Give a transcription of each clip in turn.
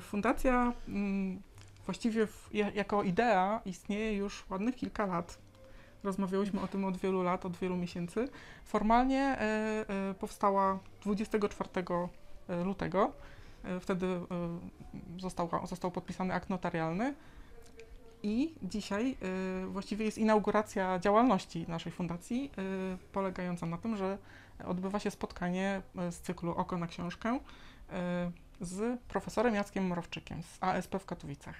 Fundacja mm, właściwie jako idea istnieje już ładnych kilka lat. Rozmawiałyśmy o tym od wielu lat, od wielu miesięcy. Formalnie e, e, powstała 24 lutego. E, Wtedy e, został, został podpisany akt notarialny. I dzisiaj e, właściwie jest inauguracja działalności naszej fundacji, e, polegająca na tym, że odbywa się spotkanie e, z cyklu Oko na książkę e, z profesorem Jackiem Mrowczykiem z ASP w Katowicach.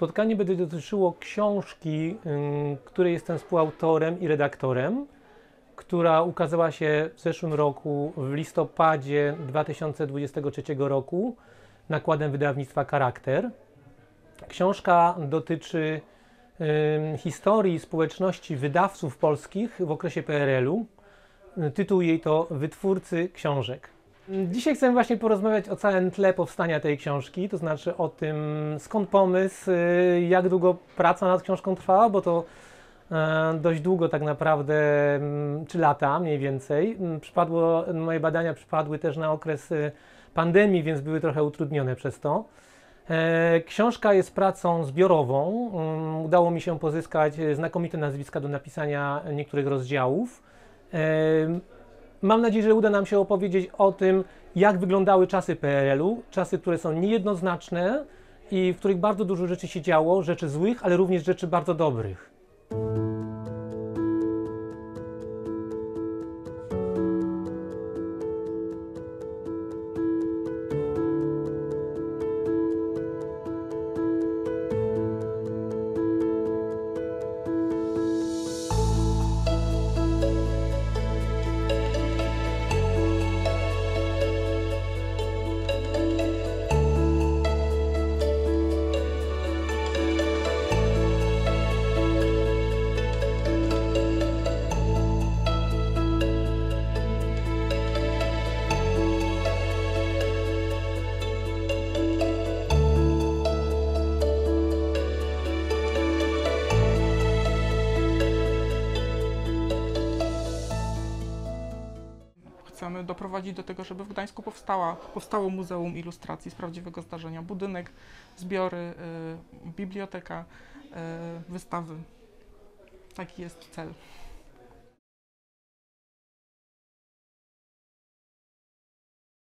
Spotkanie będzie dotyczyło książki, której jestem współautorem i redaktorem, która ukazała się w zeszłym roku, w listopadzie 2023 roku, nakładem wydawnictwa Charakter. Książka dotyczy historii społeczności wydawców polskich w okresie PRL-u. Tytuł jej to Wytwórcy książek. Dzisiaj chcę właśnie porozmawiać o całym tle powstania tej książki, to znaczy o tym skąd pomysł, y, jak długo praca nad książką trwała, bo to e, dość długo tak naprawdę, mm, czy lata mniej więcej. Mm, Przypadło, moje badania przypadły też na okres y, pandemii, więc były trochę utrudnione przez to. E, Książka jest pracą zbiorową. Mm, Udało mi się pozyskać e, znakomite nazwiska do napisania niektórych rozdziałów. E, Mam nadzieję, że uda nam się opowiedzieć o tym, jak wyglądały czasy PRL-u, czasy, które są niejednoznaczne i w których bardzo dużo rzeczy się działo, rzeczy złych, ale również rzeczy bardzo dobrych. Chcemy doprowadzić do tego, żeby w Gdańsku powstała, powstało Muzeum Ilustracji z prawdziwego zdarzenia. Budynek, zbiory, y, biblioteka, y, wystawy. Taki jest cel.